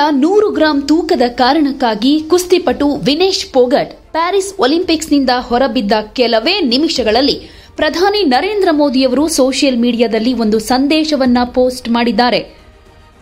ಕೇವಲ ನೂರು ಗ್ರಾಂ ತೂಕದ ಕಾರಣಕ್ಕಾಗಿ ಕುಸ್ತಿಪಟು ವಿನೇಶ್ ಪೋಗಟ್ ಪ್ಯಾರಿಸ್ ಒಲಿಂಪಿಕ್ಸ್ನಿಂದ ಹೊರಬಿದ್ದ ಕೆಲವೇ ನಿಮಿಷಗಳಲ್ಲಿ ಪ್ರಧಾನಿ ನರೇಂದ್ರ ಮೋದಿಯವರು ಸೋಷಿಯಲ್ ಮೀಡಿಯಾದಲ್ಲಿ ಒಂದು ಸಂದೇಶವನ್ನ ಪೋಸ್ಟ್ ಮಾಡಿದ್ದಾರೆ.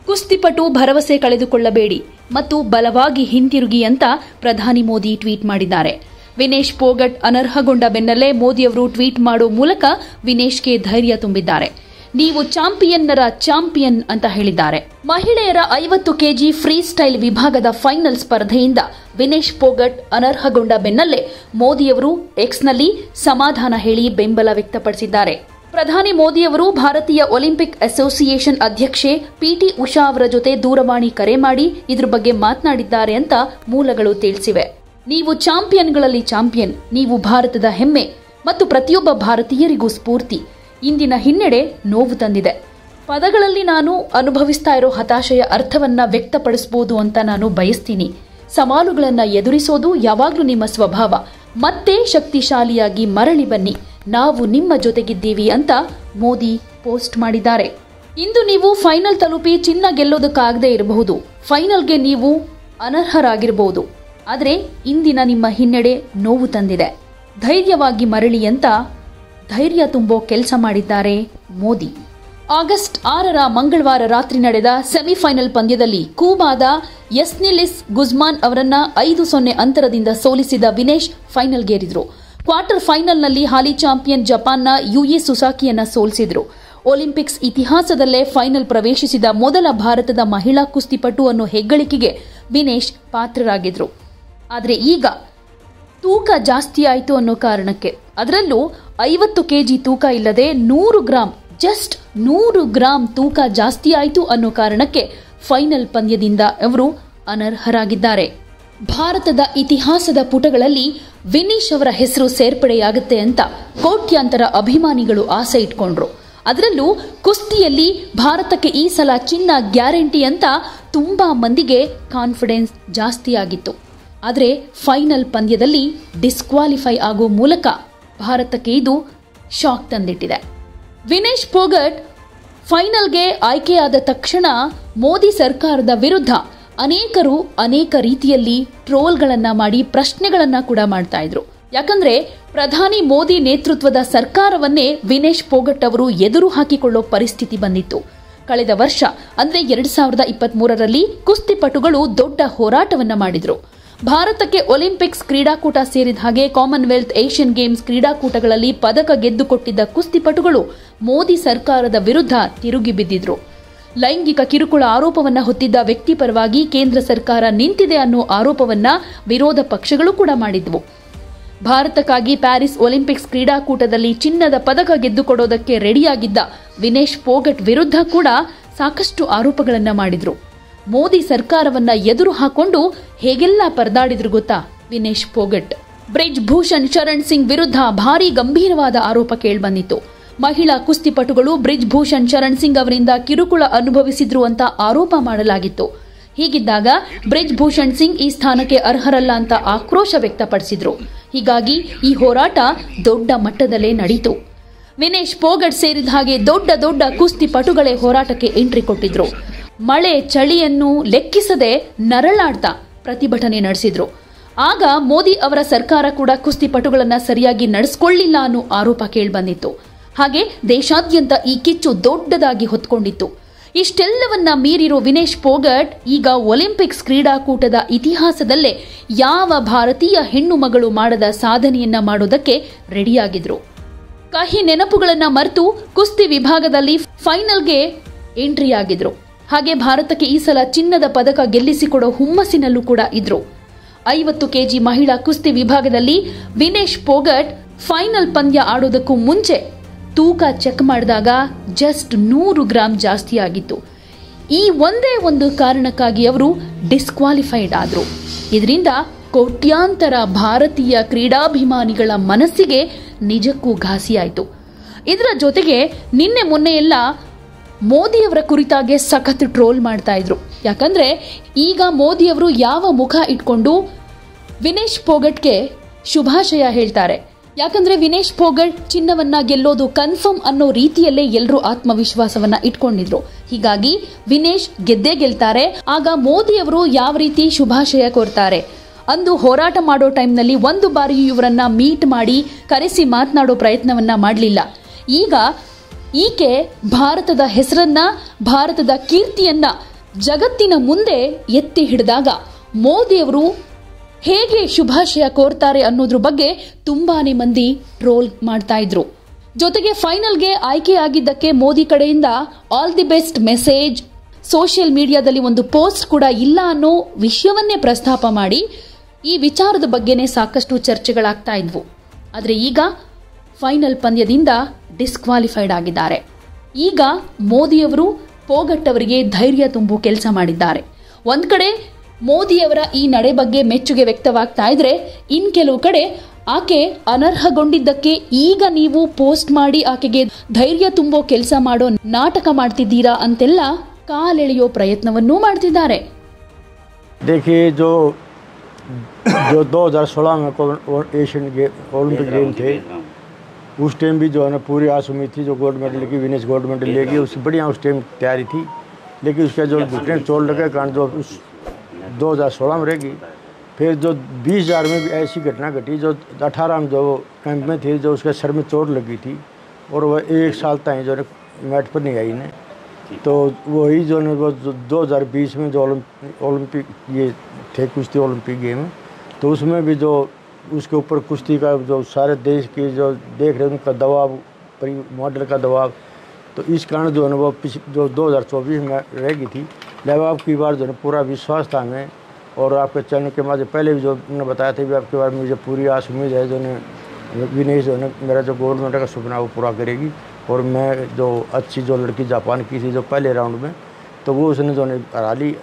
ಕುಸ್ತಿಪಟು ಭರವಸೆ ಕಳೆದುಕೊಳ್ಳಬೇಡಿ ಮತ್ತು ಬಲವಾಗಿ ಹಿಂತಿರುಗಿ ಅಂತ ಪ್ರಧಾನಿ ಮೋದಿ ಟ್ವೀಟ್ ಮಾಡಿದ್ದಾರೆ. ವಿನೇಶ್ ಪೋಗಟ್ ಅನರ್ಹಗೊಂಡ ಬೆನ್ನಲ್ಲೇ ಮೋದಿಯವರು ಟ್ವೀಟ್ ಮಾಡೋ ಮೂಲಕ ವಿನೇಶ್ಗೆ ಧೈರ್ಯ ತುಂಬಿದ್ದಾರೆ. ನೀವು ಚಾಂಪಿಯನ್ನರ ಚಾಂಪಿಯನ್ ಅಂತ ಹೇಳಿದ್ದಾರೆ. ಮಹಿಳೆಯರ ಐವತ್ತು ಕೆಜಿ ಫ್ರೀ ಸ್ಟೈಲ್ ವಿಭಾಗದ ಫೈನಲ್ ಸ್ಪರ್ಧೆಯಿಂದ ವಿನೇಶ್ ಪೋಗಟ್ ಅನರ್ಹಗೊಂಡ ಬೆನ್ನಲ್ಲೇ ಮೋದಿಯವರು ಎಕ್ಸ್ನಲ್ಲಿ ಸಮಾಧಾನ ಹೇಳಿ ಬೆಂಬಲ ವ್ಯಕ್ತಪಡಿಸಿದ್ದಾರೆ. ಪ್ರಧಾನಿ ಮೋದಿಯವರು ಭಾರತೀಯ ಒಲಿಂಪಿಕ್ ಅಸೋಸಿಯೇಷನ್ ಅಧ್ಯಕ್ಷೆ ಪಿಟಿ ಉಷಾ ಅವರ ಜೊತೆ ದೂರವಾಣಿ ಕರೆ ಮಾಡಿ ಇದ್ರ ಬಗ್ಗೆ ಮಾತನಾಡಿದ್ದಾರೆ ಅಂತ ಮೂಲಗಳು ತಿಳಿಸಿವೆ. ನೀವು ಚಾಂಪಿಯನ್ಗಳಲ್ಲಿ ಚಾಂಪಿಯನ್, ನೀವು ಭಾರತದ ಹೆಮ್ಮೆ ಮತ್ತು ಪ್ರತಿಯೊಬ್ಬ ಭಾರತೀಯರಿಗೂ ಸ್ಫೂರ್ತಿ. ಇಂದಿನ ಹಿನ್ನಡೆ ನೋವು ತಂದಿದೆ. ಪದಗಳಲ್ಲಿ ನಾನು ಅನುಭವಿಸ್ತಾ ಇರೋ ಹತಾಶೆಯ ಅರ್ಥವನ್ನ ವ್ಯಕ್ತಪಡಿಸಬಹುದು ಅಂತ ನಾನು ಬಯಸ್ತೀನಿ. ಸವಾಲುಗಳನ್ನ ಎದುರಿಸೋದು ಯಾವಾಗಲೂ ನಿಮ್ಮ ಸ್ವಭಾವ. ಮತ್ತೆ ಶಕ್ತಿಶಾಲಿಯಾಗಿ ಮರಳಿ ಬನ್ನಿ. ನಾವು ನಿಮ್ಮ ಜೊತೆಗಿದ್ದೀವಿ ಅಂತ ಮೋದಿ ಪೋಸ್ಟ್ ಮಾಡಿದ್ದಾರೆ. ಇಂದು ನೀವು ಫೈನಲ್ ತಲುಪಿ ಚಿನ್ನ ಗೆಲ್ಲೋದಕ್ಕಾಗದೇ ಇರಬಹುದು. ಫೈನಲ್ಗೆ ನೀವು ಅನರ್ಹರಾಗಿರಬಹುದು ಆದರೆ ಇಂದಿನ ನಿಮ್ಮ ಹಿನ್ನಡೆ ನೋವು ತಂದಿದೆ. ಧೈರ್ಯವಾಗಿ ಮರಳಿ ಅಂತ ಧೈರ್ಯ ತುಂಬೋ ಕೆಲಸ ಮಾಡಿದ್ದಾರೆ ಮೋದಿ. ಆಗಸ್ಟ್ ಆರರ ಮಂಗಳವಾರ ರಾತ್ರಿ ನಡೆದ ಸೆಮಿಫೈನಲ್ ಪಂದ್ಯದಲ್ಲಿ ಕೂಬಾದ ಎಸ್ನಿಲಿಸ್ ಗುಜ್ಮಾನ್ ಅವರನ್ನ ಐದು ಸೊನ್ನೆ ಅಂತರದಿಂದ ಸೋಲಿಸಿದ ವಿನೇಶ್ ಫೈನಲ್ಗೇರಿದ್ರು. ಕ್ವಾರ್ಟರ್ ಫೈನಲ್ನಲ್ಲಿ ಹಾಲಿ ಚಾಂಪಿಯನ್ ಜಪಾನ್ನ ಯುಇ ಸುಸಾಕಿಯನ್ನ ಸೋಲಿಸಿದ್ರು. ಒಲಿಂಪಿಕ್ಸ್ ಇತಿಹಾಸದಲ್ಲೇ ಫೈನಲ್ ಪ್ರವೇಶಿಸಿದ ಮೊದಲ ಭಾರತದ ಮಹಿಳಾ ಕುಸ್ತಿಪಟು ಅನ್ನೋ ಹೆಗ್ಗಳಿಕೆಗೆ ವಿನೇಶ್ ಪಾತ್ರರಾಗಿದ್ರು. ಆದರೆ ಈಗ ತೂಕ ಜಾಸ್ತಿ ಆಯಿತು ಅನ್ನೋ ಕಾರಣಕ್ಕೆ. ಅದರಲ್ಲೂ ಐವತ್ತು ಕೆಜಿ ತೂಕ ಇಲ್ಲದೆ ನೂರು ಗ್ರಾಂ ಜಸ್ಟ್ ನೂರು ಗ್ರಾಂ ತೂಕ ಜಾಸ್ತಿ ಆಯಿತು ಅನ್ನೋ ಕಾರಣಕ್ಕೆ ಫೈನಲ್ ಪಂದ್ಯದಿಂದ ಅವರು ಅನರ್ಹರಾಗಿದ್ದಾರೆ. ಭಾರತದ ಇತಿಹಾಸದ ಪುಟಗಳಲ್ಲಿ ವಿನೀಶ್ ಅವರ ಹೆಸರು ಸೇರ್ಪಡೆಯಾಗುತ್ತೆ ಅಂತ ಕೋಟ್ಯಾಂತರ ಅಭಿಮಾನಿಗಳು ಆಸೆ ಇಟ್ಕೊಂಡ್ರು. ಅದರಲ್ಲೂ ಕುಸ್ತಿಯಲ್ಲಿ ಭಾರತಕ್ಕೆ ಈ ಸಲ ಚಿನ್ನ ಗ್ಯಾರಂಟಿ ಅಂತ ತುಂಬಾ ಮಂದಿಗೆ ಕಾನ್ಫಿಡೆನ್ಸ್ ಜಾಸ್ತಿ ಆಗಿತ್ತು ಆದರೆ ಫೈನಲ್ ಪಂದ್ಯದಲ್ಲಿ ಡಿಸ್ಕ್ವಾಲಿಫೈ ಆಗೋ ಮೂಲಕ ಭಾರತಕ್ಕೆ ಇದು ಶಾಕ್ ತಂದಿಟ್ಟಿದೆ. ವಿನೇಶ್ ಪೋಗಟ್ ಫೈನಲ್ಗೆ ಆಯ್ಕೆಯಾದ ತಕ್ಷಣ ಮೋದಿ ಸರ್ಕಾರದ ವಿರುದ್ಧ ಅನೇಕರು ಅನೇಕ ರೀತಿಯಲ್ಲಿ ಟ್ರೋಲ್ಗಳನ್ನು ಮಾಡಿ ಪ್ರಶ್ನೆಗಳನ್ನು ಕೂಡ ಮಾಡ್ತಾ ಇದ್ರು. ಯಾಕಂದ್ರೆ ಪ್ರಧಾನಿ ಮೋದಿ ನೇತೃತ್ವದ ಸರ್ಕಾರವನ್ನೇ ವಿನೇಶ್ ಪೋಗಟ್ ಅವರು ಎದುರು ಹಾಕಿಕೊಳ್ಳೋ ಪರಿಸ್ಥಿತಿ ಬಂದಿತ್ತು. ಕಳೆದ ವರ್ಷ ಅಂದ್ರೆ ಎರಡ್ ಸಾವಿರದ ಇಪ್ಪತ್ತ್ ಕುಸ್ತಿಪಟುಗಳು ದೊಡ್ಡ ಹೋರಾಟವನ್ನ ಮಾಡಿದ್ರು. ಭಾರತಕ್ಕೆ ಒಲಿಂಪಿಕ್ಸ್ ಕ್ರೀಡಾಕೂಟ ಸೇರಿದ ಹಾಗೆ ಕಾಮನ್ವೆಲ್ತ್ ಏಷ್ಯನ್ ಗೇಮ್ಸ್ ಕ್ರೀಡಾಕೂಟಗಳಲ್ಲಿ ಪದಕ ಗೆದ್ದುಕೊಟ್ಟಿದ್ದ ಕುಸ್ತಿಪಟುಗಳು ಮೋದಿ ಸರ್ಕಾರದ ವಿರುದ್ಧ ತಿರುಗಿ ಬಿದ್ದಿದ್ರು. ಲೈಂಗಿಕ ಕಿರುಕುಳ ಆರೋಪವನ್ನ ಹೊತ್ತಿದ್ದ ವ್ಯಕ್ತಿ ಪರವಾಗಿ ಕೇಂದ್ರ ಸರ್ಕಾರ ನಿಂತಿದೆ ಅನ್ನೋ ಆರೋಪವನ್ನ ವಿರೋಧ ಪಕ್ಷಗಳು ಕೂಡ ಮಾಡಿದ್ವು. ಭಾರತಕ್ಕಾಗಿ ಪ್ಯಾರಿಸ್ ಒಲಿಂಪಿಕ್ಸ್ ಕ್ರೀಡಾಕೂಟದಲ್ಲಿ ಚಿನ್ನದ ಪದಕ ಗೆದ್ದುಕೊಡೋದಕ್ಕೆ ರೆಡಿಯಾಗಿದ್ದ ವಿನೇಶ್ ಪೋಗಟ್ ವಿರುದ್ಧ ಕೂಡ ಸಾಕಷ್ಟು ಆರೋಪಗಳನ್ನು ಮಾಡಿದ್ರು. ಮೋದಿ ಸರ್ಕಾರವನ್ನ ಎದುರು ಹಾಕೊಂಡು ಹೇಗೆಲ್ಲ ಪರದಾಡಿದ್ರು ಗೊತ್ತಾ? ವಿನೇಶ್ ಪೋಗಟ್. ಬ್ರಿಜ್ ಭೂಷಣ್ ಶರಣ್ ಸಿಂಗ್ ವಿರುದ್ಧ ಭಾರಿ ಗಂಭೀರವಾದ ಆರೋಪ ಕೇಳಿಬಂದಿತ್ತು. ಮಹಿಳಾ ಕುಸ್ತಿಪಟುಗಳು ಬ್ರಿಜ್ ಭೂಷಣ್ ಶರಣ್ ಸಿಂಗ್ ಅವರಿಂದ ಕಿರುಕುಳ ಅನುಭವಿಸಿದ್ರು ಅಂತ ಆರೋಪ ಮಾಡಲಾಗಿತ್ತು. ಹೀಗಿದ್ದಾಗ ಬ್ರಿಜ್ ಭೂಷಣ್ ಸಿಂಗ್ ಈ ಸ್ಥಾನಕ್ಕೆ ಅರ್ಹರಲ್ಲ ಅಂತ ಆಕ್ರೋಶ ವ್ಯಕ್ತಪಡಿಸಿದ್ರು. ಹೀಗಾಗಿ ಈ ಹೋರಾಟ ದೊಡ್ಡ ಮಟ್ಟದಲ್ಲೇ ನಡೀತು. ವಿನೇಶ್ ಪೋಗಟ್ ಸೇರಿದ ಹಾಗೆ ದೊಡ್ಡ ದೊಡ್ಡ ಕುಸ್ತಿ ಪಟುಗಳೇ ಹೋರಾಟಕ್ಕೆ ಎಂಟ್ರಿ ಕೊಟ್ಟಿದ್ರು. ಮಳೆ ಚಳಿಯನ್ನು ಲೆಕ್ಕಿಸದೆ ನರಳಾಡ್ತಾ ಪ್ರತಿಭಟನೆ ನಡೆಸಿದ್ರು. ಆಗ ಮೋದಿ ಅವರ ಸರ್ಕಾರ ಕೂಡ ಕುಸ್ತಿಪಟುಗಳನ್ನ ಸರಿಯಾಗಿ ನಡೆಸ್ಕೊಳ್ಳಿಲ್ಲ ಅನ್ನೋ ಆರೋಪ ಕೇಳಿಬಂದಿತ್ತು. ಹಾಗೆ ದೇಶಾದ್ಯಂತ ಈ ಕಿಚ್ಚು ದೊಡ್ಡದಾಗಿ ಹೊತ್ಕೊಂಡಿತ್ತು. ಇಷ್ಟೆಲ್ಲವನ್ನ ಮೀರಿರೋ ವಿನೇಶ್ ಪೋಗಟ್ ಈಗ ಒಲಿಂಪಿಕ್ಸ್ ಕ್ರೀಡಾಕೂಟದ ಇತಿಹಾಸದಲ್ಲೇ ಯಾವ ಭಾರತೀಯ ಹೆಣ್ಣು ಮಗಳು ಮಾಡದ ಸಾಧನೆಯನ್ನ ಮಾಡೋದಕ್ಕೆ ರೆಡಿಯಾಗಿದ್ರು ಕಹಿ ನೆನಪುಗಳನ್ನ ಮರೆತು ಕುಸ್ತಿ ವಿಭಾಗದಲ್ಲಿ ಫೈನಲ್ಗೆ ಎಂಟ್ರಿ ಆಗಿದ್ರು. ಹಾಗೆ ಭಾರತಕ್ಕೆ ಈ ಸಲ ಚಿನ್ನದ ಪದಕ ಗೆಲ್ಲಿಸಿಕೊಡೋ ಹುಮ್ಮಸ್ಸಿನಲ್ಲೂ ಕೂಡ ಇದ್ರು. ಐವತ್ತು ಕೆಜಿ ಮಹಿಳಾ ಕುಸ್ತಿ ವಿಭಾಗದಲ್ಲಿ ವಿನೇಶ್ ಪೋಗಟ್ ಫೈನಲ್ ಪಂದ್ಯ ಆಡೋದಕ್ಕೂ ಮುಂಚೆ ತೂಕ ಚೆಕ್ ಮಾಡಿದಾಗ ಜಸ್ಟ್ ನೂರು ಗ್ರಾಂ ಜಾಸ್ತಿ ಆಗಿತ್ತು. ಈ ಒಂದೇ ಒಂದು ಕಾರಣಕ್ಕಾಗಿ ಅವರು ಡಿಸ್ಕ್ವಾಲಿಫೈಡ್ ಆದರು. ಇದರಿಂದ ಕೋಟ್ಯಾಂತರ ಭಾರತೀಯ ಕ್ರೀಡಾಭಿಮಾನಿಗಳ ಮನಸ್ಸಿಗೆ ನಿಜಕ್ಕೂ ಘಾಸಿಯಾಯಿತು. ಇದರ ಜೊತೆಗೆ ನಿನ್ನೆ ಮೊನ್ನೆ ಎಲ್ಲ ಮೋದಿಯವರ ಕುರಿತಾಗೆ ಸಖತ್ ಟ್ರೋಲ್ ಮಾಡ್ತಾ ಇದ್ರು. ಯಾಕಂದ್ರೆ ಈಗ ಮೋದಿಯವರು ಯಾವ ಮುಖ ಇಟ್ಕೊಂಡು ವಿನೇಶ್ ಪೋಗಟ್ಗೆ ಶುಭಾಶಯ ಹೇಳ್ತಾರೆ. ಯಾಕಂದ್ರೆ ವಿನೇಶ್ ಪೋಗಟ್ ಚಿನ್ನವನ್ನ ಗೆಲ್ಲೋದು ಕನ್ಫರ್ಮ್ ಅನ್ನೋ ರೀತಿಯಲ್ಲೇ ಎಲ್ಲರೂ ಆತ್ಮವಿಶ್ವಾಸವನ್ನ ಇಟ್ಕೊಂಡಿದ್ರು. ಹೀಗಾಗಿ ವಿನೇಶ್ ಗೆದ್ದೇ ಗೆಲ್ತಾರೆ. ಆಗ ಮೋದಿಯವರು ಯಾವ ರೀತಿ ಶುಭಾಶಯ ಕೋರ್ತಾರೆ ಅಂದು ಹೋರಾಟ ಮಾಡೋ ಟೈಮ್ನಲ್ಲಿ ಒಂದು ಬಾರಿಯೂ ಇವರನ್ನ ಮೀಟ್ ಮಾಡಿ ಕರೆಸಿ ಮಾತನಾಡೋ ಪ್ರಯತ್ನವನ್ನ ಮಾಡಲಿಲ್ಲ. ಈಗ ಈಕೆ ಭಾರತದ ಹೆಸರನ್ನ, ಭಾರತದ ಕೀರ್ತಿಯನ್ನ ಜಗತ್ತಿನ ಮುಂದೆ ಎತ್ತಿ ಹಿಡಿದಾಗ ಮೋದಿಯವರು ಹೇಗೆ ಶುಭಾಶಯ ಕೋರ್ತಾರೆ ಅನ್ನೋದ್ರ ಬಗ್ಗೆ ತುಂಬಾನೇ ಮಂದಿ ಟ್ರೋಲ್ ಮಾಡ್ತಾ ಇದ್ರು. ಜೊತೆಗೆ ಫೈನಲ್ಗೆ ಆಯ್ಕೆಯಾಗಿದ್ದಕ್ಕೆ ಮೋದಿ ಕಡೆಯಿಂದ all the best message. Social ಮೀಡಿಯಾದಲ್ಲಿ ಒಂದು ಪೋಸ್ಟ್ ಕೂಡ ಇಲ್ಲ ಅನ್ನೋ ವಿಷಯವನ್ನೇ ಪ್ರಸ್ತಾಪ ಮಾಡಿ ಈ ವಿಚಾರದ ಬಗ್ಗೆನೇ ಸಾಕಷ್ಟು ಚರ್ಚೆಗಳಾಗ್ತಾ ಇದ್ವು. ಆದರೆ ಈಗ ಫೈನಲ್ ಪಂದ್ಯದಿಂದ ಡಿಸ್ಕ್ವಾಲಿಫೈಡ್ ಆಗಿದ್ದಾರೆ. ಈಗ ಮೋದಿಯವರು ಪೋಗಟ್ಟವರಿಗೆ ಧೈರ್ಯ ತುಂಬು ಕೆಲಸ ಮಾಡಿದ್ದಾರೆ. ಒಂದು ಕಡೆ ಮೋದಿಯವರ ಈ ನಡೆ ಬಗ್ಗೆ ಮೆಚ್ಚುಗೆ ವ್ಯಕ್ತವಾಗ್ತಾ ಇದ್ರೆ ಇನ್ನು ಕೆಲವು ಕಡೆ ಆಕೆ ಅನರ್ಹಗೊಂಡಿದ್ದಕ್ಕೆ ಈಗ ನೀವು ಪೋಸ್ಟ್ ಮಾಡಿ ಆಕೆಗೆ ಧೈರ್ಯ ತುಂಬೋ ಕೆಲಸ ಮಾಡೋ ನಾಟಕ ಮಾಡ್ತಿದ್ದೀರಾ ಅಂತೆಲ್ಲ ಕಾಲೆಳೆಯೋ ಪ್ರಯತ್ನವನ್ನೂ ಮಾಡ್ತಿದ್ದಾರೆ. जो जो 2016 में एशियन गे ओलंपिक गेम थे उस टाइम भी जो है ना पूरी आस उम्मीद थी जो गोल्ड मेडल की विनेश गोल्ड मेडल लेगी उसकी बढ़िया उस टाइम तैयारी थी। लेकिन उसका जो घुटने चोट लगे कारण जो उस 2016 में रहेगी फिर जो बीस हज़ार में भी ऐसी घटना घटी जो अठारह में जो कैंप में थी जो उसके सर में चोट लगी थी और वह एक साल तक जो मैट पर नहीं आई ने तो वही जो है वो दो हज़ार बीस में जो ओलंपिक, ये थे कुश्ती ओलंपिक गेम। तो उसमें भी जो उसके ऊपर कुश्ती का जो सारे देश की जो देख रहे उनका दबाव मॉडल का दबाव तो इस कारण जो है वो जो 2024 में रह गई थी। लिहाजा अब की बार जो है पूरा विश्वास था हमें। और आपके चैनल के माध्यम पहले भी जो मैंने बताया था भी आपके बारे में मुझे पूरी आस उम्मीद है जो ने, विनेश जो है मेरा जो गोल्ड मेडल का सपना है वो पूरा करेगी। और मैं जो अच्छी जो लड़की जापान की थी जो पहले राउंड में तो वो उसने जो हरा ली।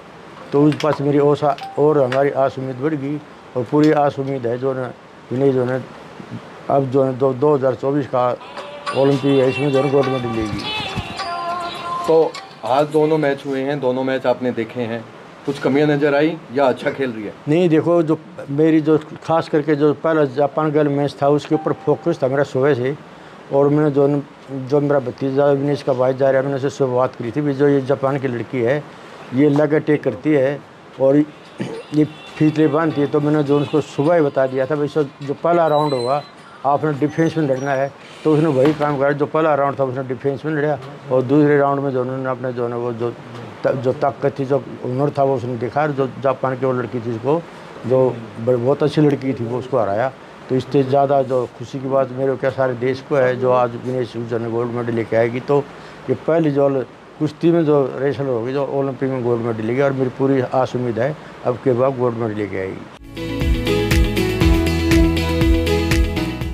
तो उस पास मेरी ओसा और हमारी आस उम्मीद बढ़ गई और पूरी आस उम्मीद है जो है विनेश जो है अब जो है दो दो हज़ार चौबीस का ओलंपिक है इसमें जो है गोल्ड मेडल लेगी तो आज दोनों मैच हुए हैं दोनों मैच आपने देखे हैं। कुछ कमियाँ नज़र आई या अच्छा खेल रही है? नहीं देखो जो मेरी जो खास करके जो पहला जापान गर्ल मैच था उसके ऊपर फोकस था मेरा सुबह से। और मैंने जो जो मेरा भतीजा विनेश का भाई जा रहा है, मैंने उससे सुबह बात करी थी, भी जो ये जापान की लड़की है, ये लग अटैक करती है और ये फीतले बांधती है तो मैंने जो उसको सुबह ही बता दिया था, भाई जो पहला राउंड होगा, आपने डिफेंस में लड़ना है तो उसने वही काम करा, जो पहला राउंड था, उसने डिफेंस में लड़ा और दूसरे राउंड में जो उन्होंने अपने जो है वो जो जो ताकत थी, जो हुनर था, वो उसने दिखाया जो जापान की वो लड़की थी उसको, जो बहुत अच्छी लड़की थी, वो उसको हराया। तो इससे ज़्यादा जो खुशी की बात मेरे क्या सारे देश को है, जो आज विनेश जो ने गोल्ड मेडल लेके आएगी तो ये पहली जो कुश्ती में जो रेसल होगी जो ओलंपिक में गोल्ड मेडल लेगी और मेरी पूरी आस उम्मीद है, अब के बाद गोल्ड मेडल लेके आएगी।